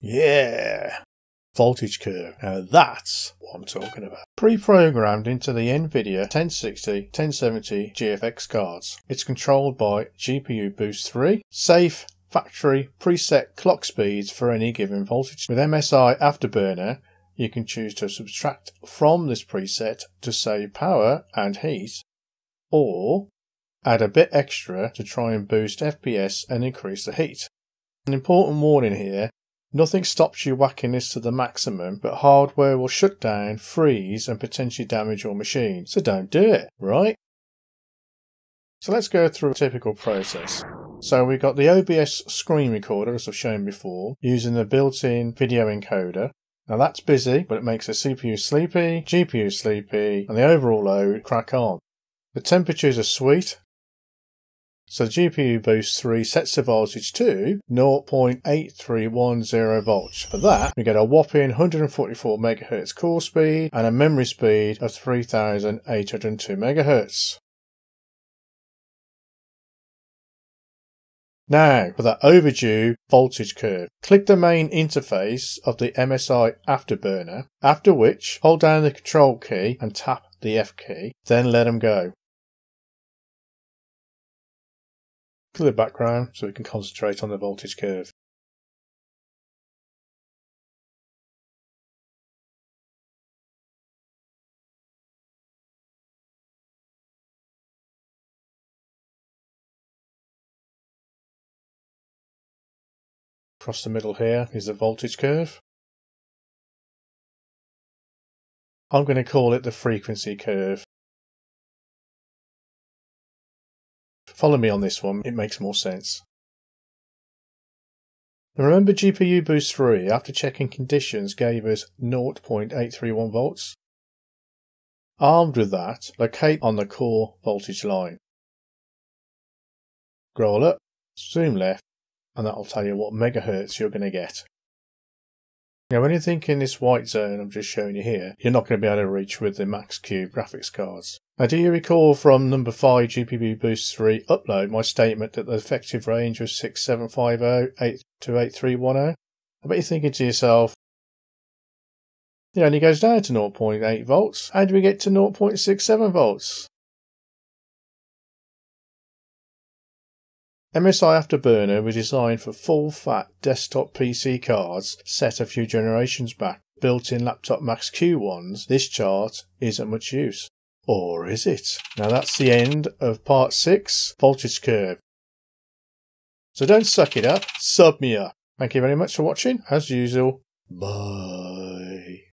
Yeah! Voltage curve. Now that's what I'm talking about. Pre-programmed into the NVIDIA 1060, 1070 GFX cards. It's controlled by GPU Boost 3, safe factory preset clock speeds for any given voltage. With MSI Afterburner, you can choose to subtract from this preset to save power and heat, or add a bit extra to try and boost FPS and increase the heat. An important warning here Nothing stops you whacking this to the maximum, but hardware will shut down, freeze, and potentially damage your machine. So don't do it, right? So let's go through a typical process. So we've got the OBS screen recorder, as I've shown before, using the built-in video encoder. Now that's busy, but it makes the CPU sleepy, GPU sleepy, and the overall load crack on. The temperatures are sweet, so the GPU Boost 3 sets the voltage to 0.8310 volts. For that, we get a whopping 144 MHz core speed and a memory speed of 3802 MHz. Now, for that overdue voltage curve, click the main interface of the MSI Afterburner, after which hold down the control key and tap the F key, then let them go. Clear the background so we can concentrate on the voltage curve. Across the middle here is the voltage curve. I'm going to call it the frequency curve Follow me on this one, it makes more sense. remember GPU Boost 3, after checking conditions, gave us 0.831 volts? Armed with that, locate on the core voltage line. Scroll up, zoom left, and that'll tell you what megahertz you're going to get. Now, when you think in this white zone I'm just showing you here, you're not going to be able to reach with the Max-Q graphics cards. Now, do you recall from number 5 GPU Boost 3 upload my statement that the effective range was 6750 to 8310? I bet you're thinking to yourself, it only goes down to 0.8 volts. How do we get to 0.67 volts? MSI Afterburner was designed for full-fat desktop PC cards set a few generations back. Built-in laptop Max-Q ones, this chart isn't much use. Or is it? Now that's the end of part 6, Voltage Curve. So don't suck it up, sub me up. Thank you very much for watching. As usual, bye.